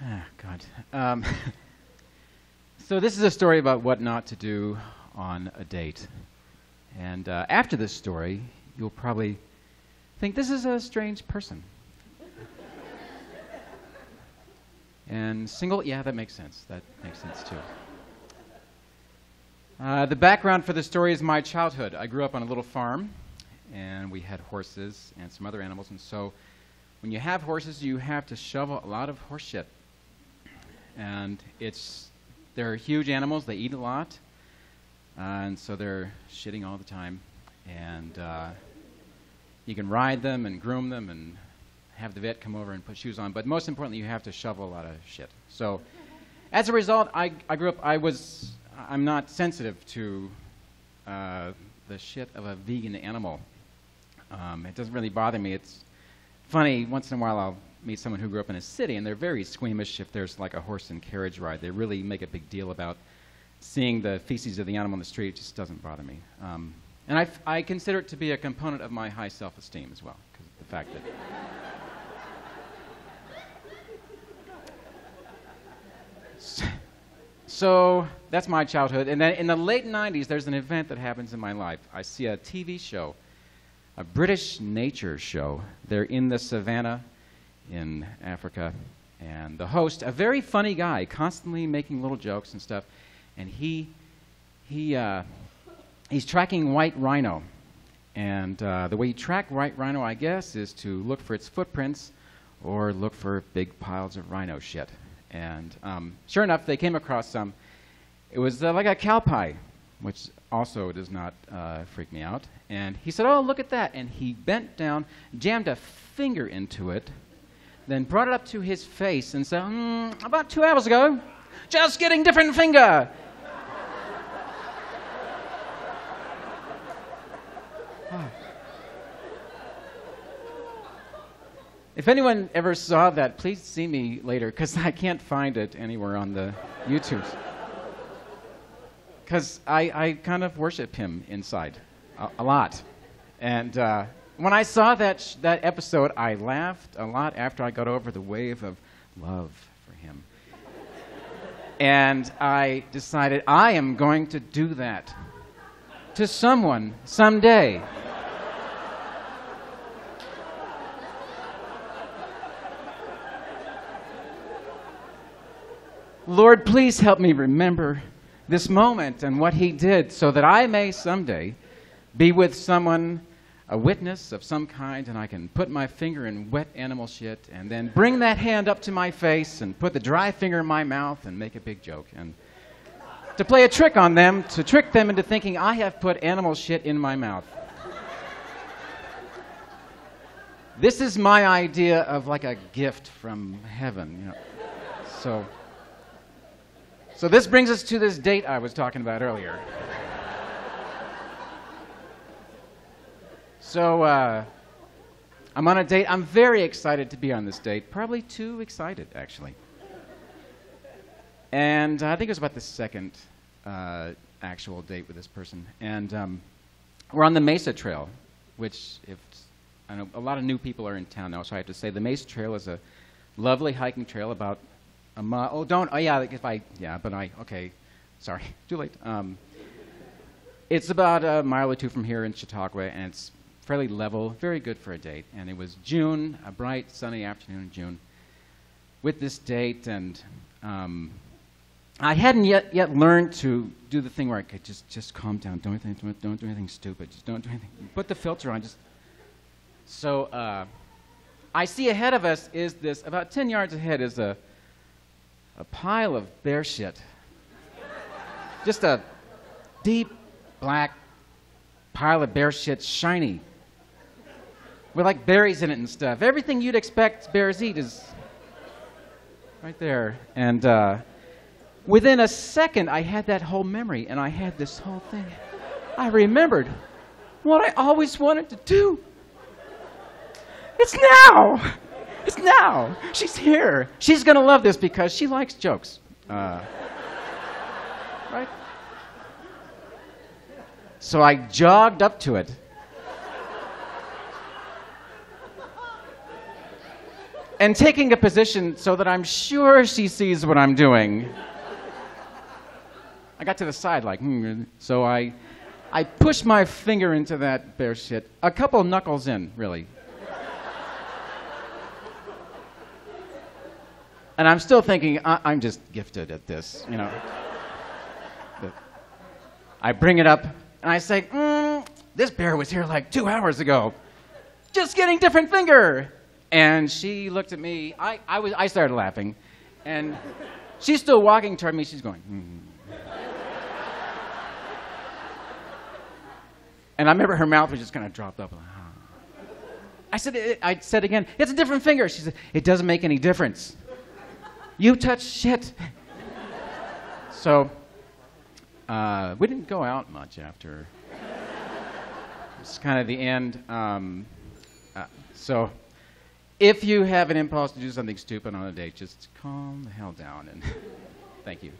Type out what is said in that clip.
Ah, God. Um, so, this is a story about what not to do on a date. And uh, after this story, you'll probably think this is a strange person. and single, yeah, that makes sense. That makes sense too. Uh, the background for the story is my childhood. I grew up on a little farm, and we had horses and some other animals. And so, when you have horses, you have to shovel a lot of horse shit and it's they're huge animals. They eat a lot, uh, and so they're shitting all the time. And uh, you can ride them and groom them and have the vet come over and put shoes on. But most importantly, you have to shovel a lot of shit. So as a result, I, I grew up. I was I'm not sensitive to uh, the shit of a vegan animal. Um, it doesn't really bother me. It's funny once in a while I'll meet someone who grew up in a city, and they're very squeamish if there's like a horse and carriage ride. They really make a big deal about seeing the feces of the animal on the street. It just doesn't bother me. Um, and I, consider it to be a component of my high self esteem as well, because of the fact that. so that's my childhood. And then in the late 90s, there's an event that happens in my life. I see a TV show, a British nature show. They're in the savannah in Africa. And the host, a very funny guy, constantly making little jokes and stuff, and he, he, uh, he's tracking white rhino. And uh, the way you track white rhino, I guess, is to look for its footprints or look for big piles of rhino shit. And um, sure enough, they came across some. It was uh, like a cow pie, which also does not uh, freak me out. And he said, Oh, look at that. And he bent down, jammed a finger into it, then brought it up to his face and said, mm, About two hours ago, just getting different finger. If anyone ever saw that, please see me later because I can't find it anywhere on the YouTube. Because I, I kind of worship him inside a, a lot. And uh, when I saw that, that episode, I laughed a lot after I got over the wave of love for him. and I decided I am going to do that to someone someday. Lord, please help me remember this moment and what he did so that I may someday be with someone a witness of some kind and I can put my finger in wet animal shit and then bring that hand up to my face and put the dry finger in my mouth and make a big joke. And to play a trick on them, to trick them into thinking I have put animal shit in my mouth. This is my idea of like a gift from heaven, you know. So, so this brings us to this date I was talking about earlier. So uh, I'm on a date. I'm very excited to be on this date. Probably too excited, actually. And I think it was about the second uh, actual date with this person. And um, we're on the Mesa Trail, which, if I know a lot of new people are in town now, so I have to say the Mesa Trail is a lovely hiking trail about Oh, don't. Oh, yeah. If I. Yeah, but I. Okay. Sorry. Too late. Um, it's about a mile or two from here in Chautauqua, and it's fairly level, very good for a date. And it was June, a bright, sunny afternoon in June, with this date, and um, I hadn't yet yet learned to do the thing where I could just just calm down, don't do anything, don't do anything stupid, just don't do anything. Put the filter on, just. So uh, I see ahead of us is this about ten yards ahead is a a pile of bear shit, just a deep black pile of bear shit, shiny, with like berries in it and stuff. Everything you'd expect bears eat is right there. And uh, within a second, I had that whole memory and I had this whole thing. I remembered what I always wanted to do. It's now! It's now! She's here. She's going to love this because she likes jokes. Uh, right? So I jogged up to it and taking a position so that I'm sure she sees what I'm doing. I got to the side like, hmm. So I, I pushed my finger into that bear shit, a couple knuckles in, really. And I'm still thinking, I- I'm just gifted at this, you know. I bring it up and I say, mm, this bear was here like two hours ago. Just getting different finger. And she looked at me. I, I, was, I started laughing. And she's still walking toward me. She's going, hmm. And I remember her mouth was just kind of dropped up. I said, I said again, it's a different finger. She said, it doesn't make any difference. You touch shit. so uh, we didn't go out much after. It's kind of the end. Um, uh, so if you have an impulse to do something stupid on a date, just calm the hell down and thank you.